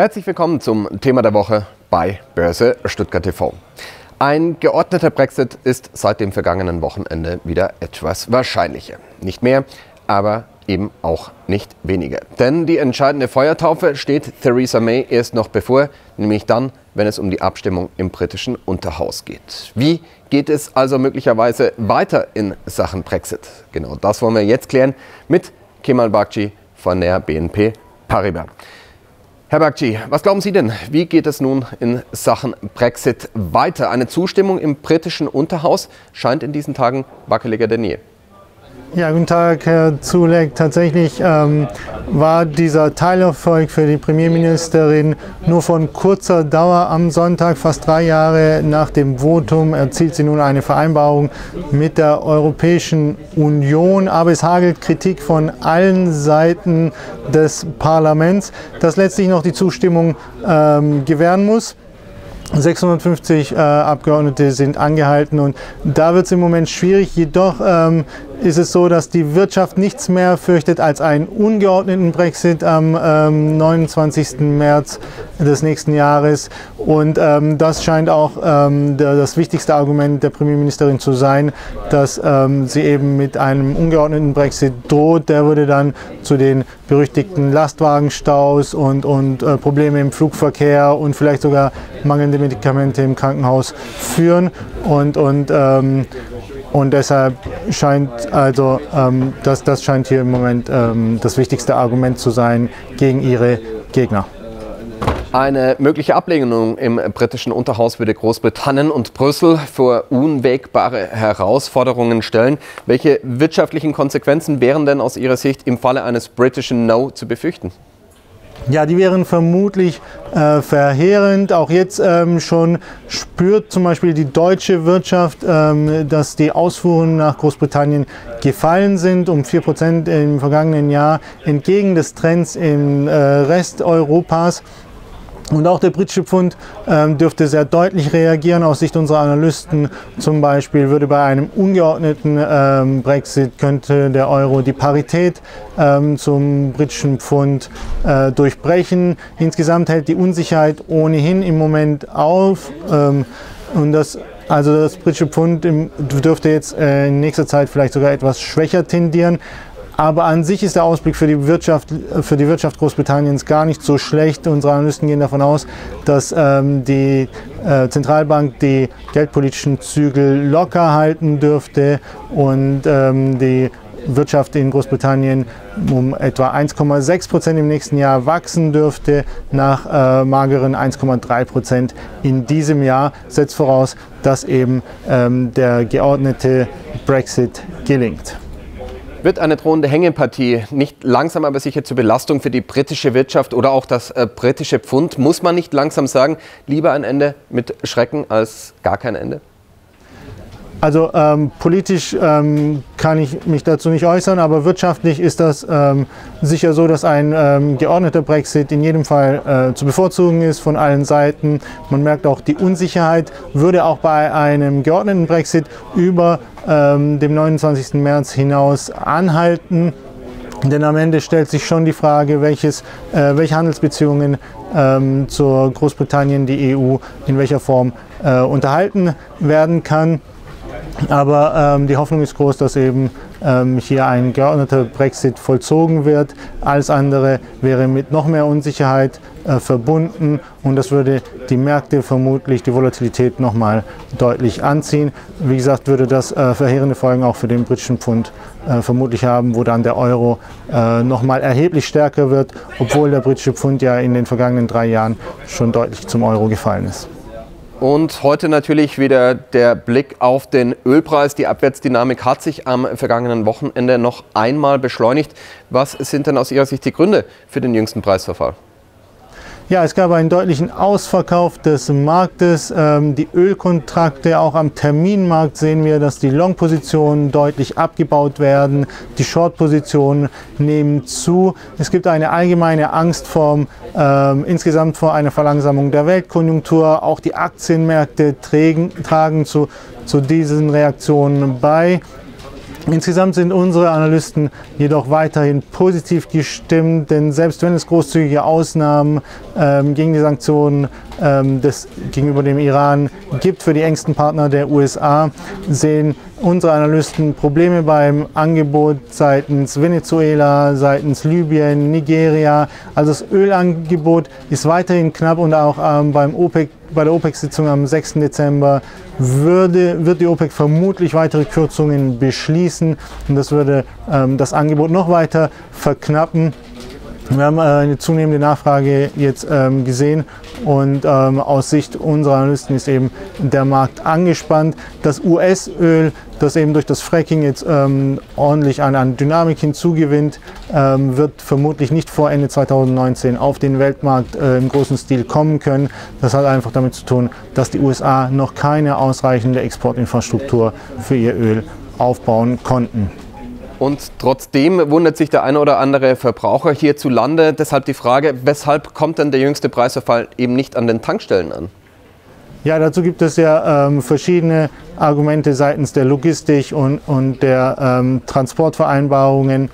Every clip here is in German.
Herzlich willkommen zum Thema der Woche bei Börse Stuttgart TV. Ein geordneter Brexit ist seit dem vergangenen Wochenende wieder etwas wahrscheinlicher. Nicht mehr, aber eben auch nicht weniger. Denn die entscheidende Feuertaufe steht Theresa May erst noch bevor, nämlich dann, wenn es um die Abstimmung im britischen Unterhaus geht. Wie geht es also möglicherweise weiter in Sachen Brexit? Genau das wollen wir jetzt klären mit Kemal Bakci von der BNP Paribas. Herr Bakci, was glauben Sie denn? Wie geht es nun in Sachen Brexit weiter? Eine Zustimmung im britischen Unterhaus scheint in diesen Tagen wackeliger denn je. Ja, guten Tag, Herr Zulek. Tatsächlich ähm, war dieser Teilerfolg für die Premierministerin nur von kurzer Dauer. Am Sonntag, fast drei Jahre nach dem Votum, erzielt sie nun eine Vereinbarung mit der Europäischen Union. Aber es hagelt Kritik von allen Seiten des Parlaments, das letztlich noch die Zustimmung ähm, gewähren muss. 650 äh, Abgeordnete sind angehalten und da wird es im Moment schwierig. Jedoch ähm, ist es so, dass die Wirtschaft nichts mehr fürchtet als einen ungeordneten Brexit am ähm, 29. März des nächsten Jahres. Und ähm, das scheint auch ähm, der, das wichtigste Argument der Premierministerin zu sein, dass ähm, sie eben mit einem ungeordneten Brexit droht. Der würde dann zu den berüchtigten Lastwagenstaus und, und äh, Probleme im Flugverkehr und vielleicht sogar mangelnde Medikamente im Krankenhaus führen. Und, und ähm, und deshalb scheint also, ähm, das, das scheint hier im Moment ähm, das wichtigste Argument zu sein gegen ihre Gegner. Eine mögliche Ablehnung im britischen Unterhaus würde Großbritannien und Brüssel vor unwägbare Herausforderungen stellen. Welche wirtschaftlichen Konsequenzen wären denn aus Ihrer Sicht im Falle eines britischen No zu befürchten? Ja, die wären vermutlich äh, verheerend. Auch jetzt ähm, schon spürt zum Beispiel die deutsche Wirtschaft, ähm, dass die Ausfuhren nach Großbritannien gefallen sind um 4% im vergangenen Jahr, entgegen des Trends im äh, Rest Europas. Und auch der britische Pfund ähm, dürfte sehr deutlich reagieren aus Sicht unserer Analysten. Zum Beispiel würde bei einem ungeordneten ähm, Brexit könnte der Euro die Parität ähm, zum britischen Pfund äh, durchbrechen. Insgesamt hält die Unsicherheit ohnehin im Moment auf. Ähm, und das also das britische Pfund dürfte jetzt äh, in nächster Zeit vielleicht sogar etwas schwächer tendieren. Aber an sich ist der Ausblick für die Wirtschaft, für die Wirtschaft Großbritanniens gar nicht so schlecht. Unsere Analysten gehen davon aus, dass ähm, die äh, Zentralbank die geldpolitischen Zügel locker halten dürfte und ähm, die Wirtschaft in Großbritannien um etwa 1,6 Prozent im nächsten Jahr wachsen dürfte, nach äh, mageren 1,3 Prozent in diesem Jahr, setzt voraus, dass eben ähm, der geordnete Brexit gelingt. Wird eine drohende Hängepartie nicht langsam aber sicher zur Belastung für die britische Wirtschaft oder auch das äh, britische Pfund? Muss man nicht langsam sagen, lieber ein Ende mit Schrecken als gar kein Ende? Also ähm, politisch ähm, kann ich mich dazu nicht äußern, aber wirtschaftlich ist das ähm, sicher so, dass ein ähm, geordneter Brexit in jedem Fall äh, zu bevorzugen ist von allen Seiten. Man merkt auch, die Unsicherheit würde auch bei einem geordneten Brexit über ähm, dem 29. März hinaus anhalten. Denn am Ende stellt sich schon die Frage, welches, äh, welche Handelsbeziehungen ähm, zur Großbritannien die EU in welcher Form äh, unterhalten werden kann. Aber ähm, die Hoffnung ist groß, dass eben ähm, hier ein geordneter Brexit vollzogen wird. Alles andere wäre mit noch mehr Unsicherheit äh, verbunden und das würde die Märkte vermutlich, die Volatilität nochmal deutlich anziehen. Wie gesagt, würde das äh, verheerende Folgen auch für den britischen Pfund äh, vermutlich haben, wo dann der Euro äh, nochmal erheblich stärker wird, obwohl der britische Pfund ja in den vergangenen drei Jahren schon deutlich zum Euro gefallen ist. Und heute natürlich wieder der Blick auf den Ölpreis. Die Abwärtsdynamik hat sich am vergangenen Wochenende noch einmal beschleunigt. Was sind denn aus Ihrer Sicht die Gründe für den jüngsten Preisverfall? Ja, es gab einen deutlichen Ausverkauf des Marktes. Ähm, die Ölkontrakte, auch am Terminmarkt sehen wir, dass die Long-Positionen deutlich abgebaut werden. Die Short-Positionen nehmen zu. Es gibt eine allgemeine Angst vor, ähm, insgesamt vor einer Verlangsamung der Weltkonjunktur. Auch die Aktienmärkte trägen, tragen zu, zu diesen Reaktionen bei. Insgesamt sind unsere Analysten jedoch weiterhin positiv gestimmt, denn selbst wenn es großzügige Ausnahmen ähm, gegen die Sanktionen ähm, des, gegenüber dem Iran gibt für die engsten Partner der USA, sehen unsere Analysten Probleme beim Angebot seitens Venezuela, seitens Libyen, Nigeria. Also das Ölangebot ist weiterhin knapp und auch ähm, beim OPEC bei der OPEC-Sitzung am 6. Dezember würde, wird die OPEC vermutlich weitere Kürzungen beschließen und das würde ähm, das Angebot noch weiter verknappen. Wir haben äh, eine zunehmende Nachfrage jetzt ähm, gesehen und ähm, aus Sicht unserer Analysten ist eben der Markt angespannt. Das US-Öl, das eben durch das Fracking jetzt ähm, ordentlich an, an, Dynamik hinzugewinnt, ähm, wird vermutlich nicht vor Ende 2019 auf den Weltmarkt äh, im großen Stil kommen können. Das hat einfach damit zu tun, dass die USA noch keine ausreichende Exportinfrastruktur für ihr Öl aufbauen konnten. Und trotzdem wundert sich der eine oder andere Verbraucher hierzulande. Deshalb die Frage, weshalb kommt denn der jüngste Preisverfall eben nicht an den Tankstellen an? Ja, dazu gibt es ja ähm, verschiedene Argumente seitens der Logistik und, und der ähm, Transportvereinbarungen.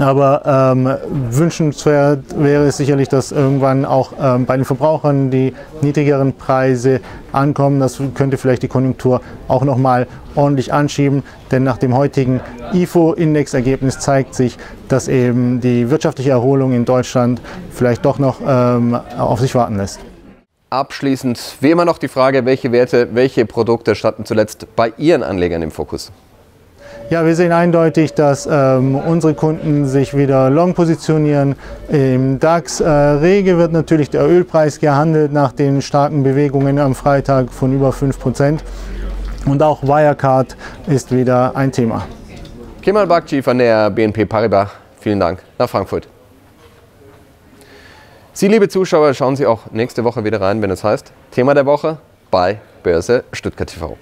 Aber ähm, wünschenswert wäre es sicherlich, dass irgendwann auch ähm, bei den Verbrauchern die niedrigeren Preise ankommen. Das könnte vielleicht die Konjunktur auch noch mal ordentlich anschieben, denn nach dem heutigen IFO-Indexergebnis zeigt sich, dass eben die wirtschaftliche Erholung in Deutschland vielleicht doch noch ähm, auf sich warten lässt. Abschließend wie immer noch die Frage, welche Werte, welche Produkte standen zuletzt bei Ihren Anlegern im Fokus? Ja, wir sehen eindeutig, dass ähm, unsere Kunden sich wieder long positionieren. Im DAX äh, rege wird natürlich der Ölpreis gehandelt nach den starken Bewegungen am Freitag von über 5%. Und auch Wirecard ist wieder ein Thema. Kemal Bakci von der BNP Paribas, vielen Dank nach Frankfurt. Sie, liebe Zuschauer, schauen Sie auch nächste Woche wieder rein, wenn es heißt Thema der Woche bei Börse Stuttgart TV.